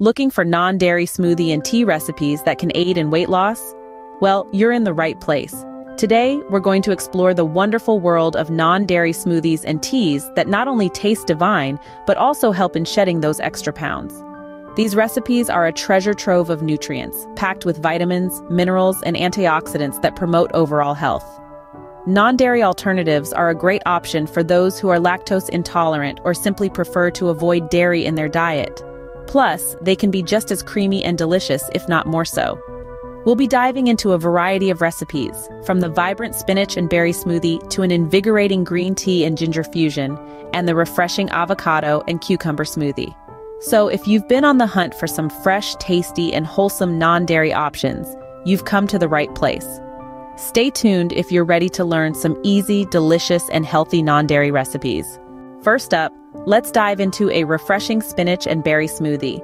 Looking for non-dairy smoothie and tea recipes that can aid in weight loss? Well, you're in the right place. Today, we're going to explore the wonderful world of non-dairy smoothies and teas that not only taste divine, but also help in shedding those extra pounds. These recipes are a treasure trove of nutrients, packed with vitamins, minerals, and antioxidants that promote overall health. Non-dairy alternatives are a great option for those who are lactose intolerant or simply prefer to avoid dairy in their diet. Plus, they can be just as creamy and delicious, if not more so. We'll be diving into a variety of recipes, from the vibrant spinach and berry smoothie to an invigorating green tea and ginger fusion, and the refreshing avocado and cucumber smoothie. So if you've been on the hunt for some fresh, tasty, and wholesome non-dairy options, you've come to the right place. Stay tuned if you're ready to learn some easy, delicious, and healthy non-dairy recipes. First up, let's dive into a refreshing spinach and berry smoothie.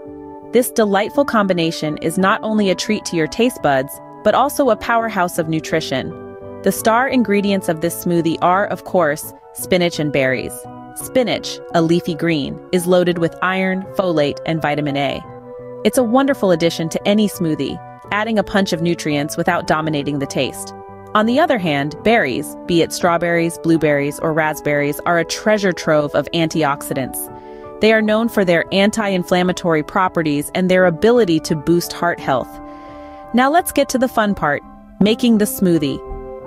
This delightful combination is not only a treat to your taste buds, but also a powerhouse of nutrition. The star ingredients of this smoothie are, of course, spinach and berries. Spinach, a leafy green, is loaded with iron, folate, and vitamin A. It's a wonderful addition to any smoothie, adding a punch of nutrients without dominating the taste. On the other hand, berries, be it strawberries, blueberries, or raspberries, are a treasure trove of antioxidants. They are known for their anti-inflammatory properties and their ability to boost heart health. Now let's get to the fun part, making the smoothie.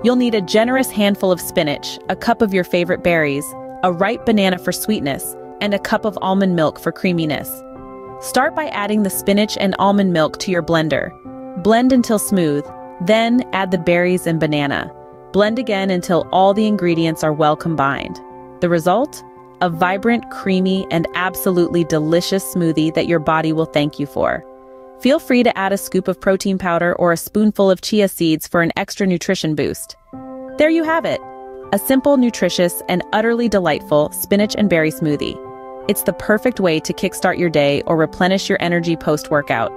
You'll need a generous handful of spinach, a cup of your favorite berries, a ripe banana for sweetness, and a cup of almond milk for creaminess. Start by adding the spinach and almond milk to your blender. Blend until smooth, then add the berries and banana. Blend again until all the ingredients are well combined. The result? A vibrant, creamy, and absolutely delicious smoothie that your body will thank you for. Feel free to add a scoop of protein powder or a spoonful of chia seeds for an extra nutrition boost. There you have it. A simple, nutritious, and utterly delightful spinach and berry smoothie. It's the perfect way to kickstart your day or replenish your energy post-workout.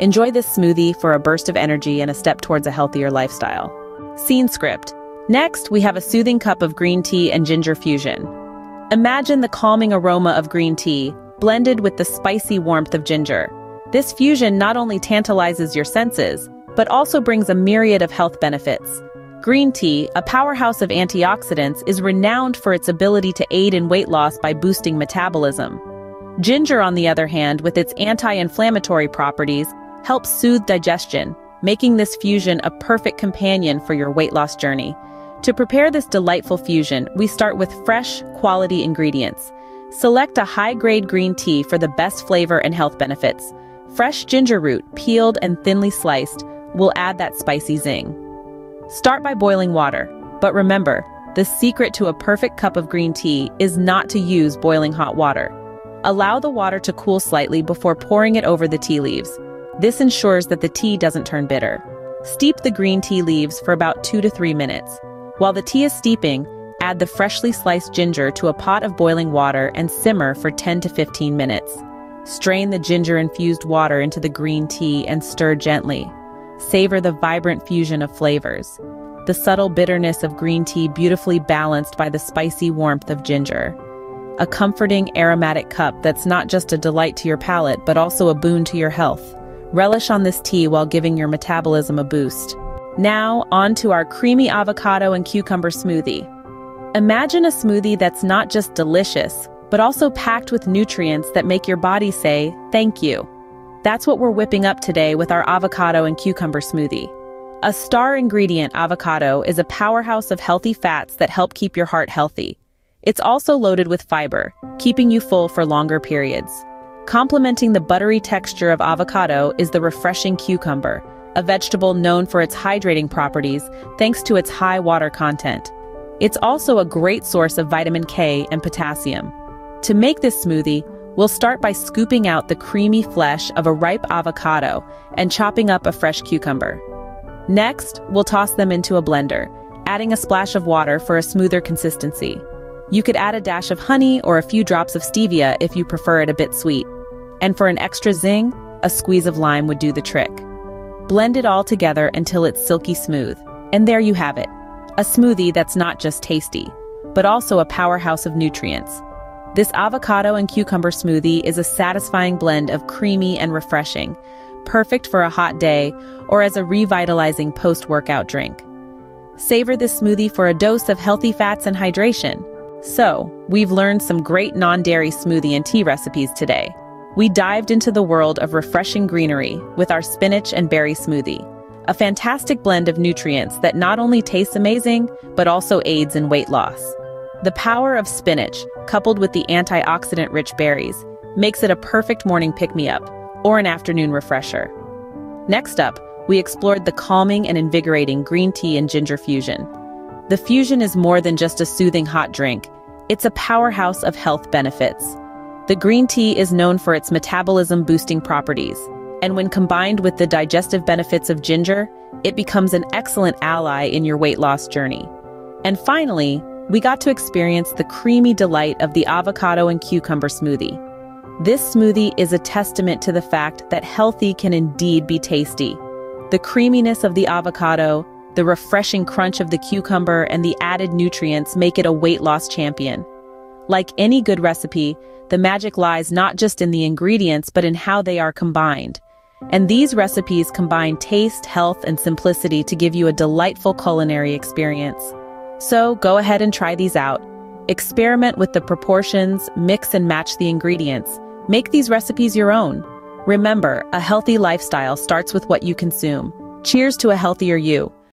Enjoy this smoothie for a burst of energy and a step towards a healthier lifestyle. Scene script. Next, we have a soothing cup of green tea and ginger fusion. Imagine the calming aroma of green tea, blended with the spicy warmth of ginger. This fusion not only tantalizes your senses, but also brings a myriad of health benefits. Green tea, a powerhouse of antioxidants, is renowned for its ability to aid in weight loss by boosting metabolism. Ginger, on the other hand, with its anti-inflammatory properties, helps soothe digestion, making this fusion a perfect companion for your weight loss journey. To prepare this delightful fusion, we start with fresh, quality ingredients. Select a high-grade green tea for the best flavor and health benefits. Fresh ginger root, peeled and thinly sliced, will add that spicy zing. Start by boiling water, but remember, the secret to a perfect cup of green tea is not to use boiling hot water. Allow the water to cool slightly before pouring it over the tea leaves. This ensures that the tea doesn't turn bitter. Steep the green tea leaves for about two to three minutes. While the tea is steeping, add the freshly sliced ginger to a pot of boiling water and simmer for 10 to 15 minutes. Strain the ginger-infused water into the green tea and stir gently. Savor the vibrant fusion of flavors. The subtle bitterness of green tea beautifully balanced by the spicy warmth of ginger. A comforting aromatic cup that's not just a delight to your palate, but also a boon to your health. Relish on this tea while giving your metabolism a boost. Now, on to our creamy avocado and cucumber smoothie. Imagine a smoothie that's not just delicious, but also packed with nutrients that make your body say, thank you. That's what we're whipping up today with our avocado and cucumber smoothie. A star ingredient avocado is a powerhouse of healthy fats that help keep your heart healthy. It's also loaded with fiber, keeping you full for longer periods. Complementing the buttery texture of avocado is the refreshing cucumber, a vegetable known for its hydrating properties thanks to its high water content. It's also a great source of vitamin K and potassium. To make this smoothie, we'll start by scooping out the creamy flesh of a ripe avocado and chopping up a fresh cucumber. Next, we'll toss them into a blender, adding a splash of water for a smoother consistency. You could add a dash of honey or a few drops of stevia if you prefer it a bit sweet. And for an extra zing, a squeeze of lime would do the trick. Blend it all together until it's silky smooth. And there you have it. A smoothie that's not just tasty, but also a powerhouse of nutrients. This avocado and cucumber smoothie is a satisfying blend of creamy and refreshing, perfect for a hot day or as a revitalizing post-workout drink. Savor this smoothie for a dose of healthy fats and hydration. So, we've learned some great non-dairy smoothie and tea recipes today. We dived into the world of refreshing greenery with our spinach and berry smoothie, a fantastic blend of nutrients that not only tastes amazing, but also aids in weight loss. The power of spinach, coupled with the antioxidant-rich berries, makes it a perfect morning pick-me-up or an afternoon refresher. Next up, we explored the calming and invigorating green tea and ginger fusion. The fusion is more than just a soothing hot drink. It's a powerhouse of health benefits. The green tea is known for its metabolism-boosting properties, and when combined with the digestive benefits of ginger, it becomes an excellent ally in your weight loss journey. And finally, we got to experience the creamy delight of the avocado and cucumber smoothie. This smoothie is a testament to the fact that healthy can indeed be tasty. The creaminess of the avocado, the refreshing crunch of the cucumber, and the added nutrients make it a weight loss champion. Like any good recipe, the magic lies not just in the ingredients but in how they are combined. And these recipes combine taste, health, and simplicity to give you a delightful culinary experience. So go ahead and try these out. Experiment with the proportions, mix and match the ingredients. Make these recipes your own. Remember, a healthy lifestyle starts with what you consume. Cheers to a healthier you.